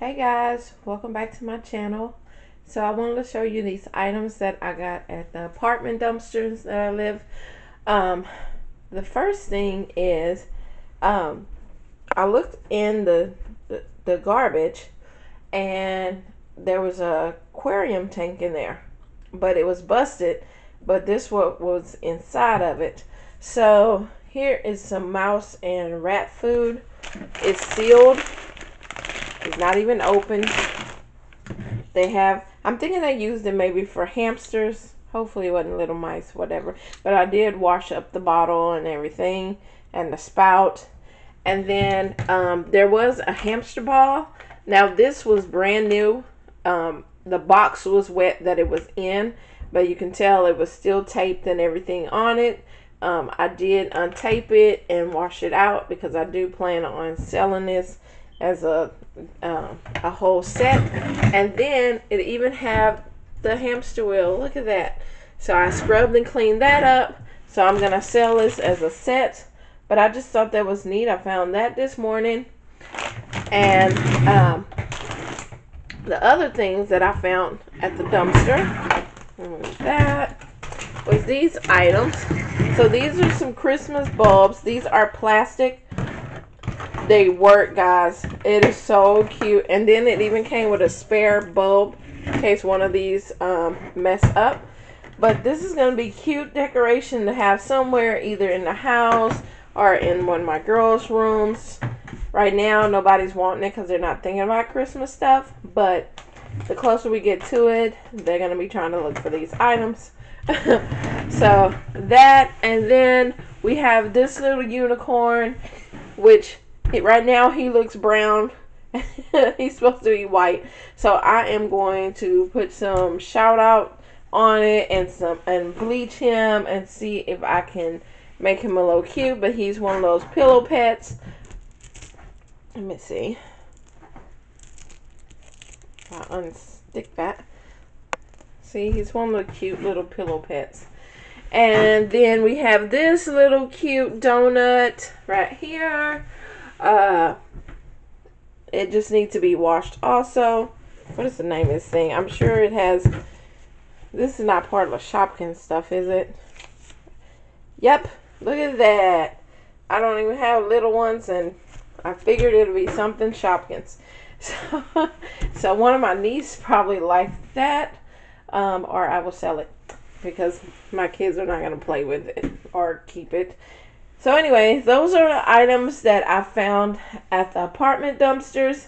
Hey guys, welcome back to my channel. So I wanted to show you these items that I got at the apartment dumpsters that I live. Um, the first thing is um, I looked in the, the, the garbage and there was a aquarium tank in there, but it was busted. But this what was inside of it. So here is some mouse and rat food. It's sealed it's not even open. They have, I'm thinking they used it maybe for hamsters. Hopefully it wasn't little mice, whatever. But I did wash up the bottle and everything and the spout. And then um, there was a hamster ball. Now this was brand new. Um, the box was wet that it was in, but you can tell it was still taped and everything on it. Um, I did untape it and wash it out because I do plan on selling this as a um, a whole set. And then it even have the hamster wheel. Look at that. So I scrubbed and cleaned that up. So I'm gonna sell this as a set. But I just thought that was neat. I found that this morning. And um, the other things that I found at the dumpster. That was these items. So these are some Christmas bulbs. These are plastic they work, guys. It is so cute. And then it even came with a spare bulb in case one of these um, mess up. But this is going to be cute decoration to have somewhere either in the house or in one of my girls' rooms. Right now, nobody's wanting it because they're not thinking about Christmas stuff. But the closer we get to it, they're going to be trying to look for these items. so that, and then we have this little unicorn, which right now he looks brown. He's supposed to be white. So I am going to put some shout out on it and some and bleach him and see if I can make him a little cute. But he's one of those pillow pets. Let me see. I'll unstick that. See, he's one of the cute little pillow pets. And then we have this little cute donut right here. Uh, it just needs to be washed also. What is the name of this thing? I'm sure it has... This is not part of the Shopkins stuff, is it? Yep. Look at that. I don't even have little ones, and I figured it would be something Shopkins. So, so one of my nieces probably like that, um, or I will sell it because my kids are not going to play with it or keep it. So anyway, those are the items that I found at the apartment dumpsters.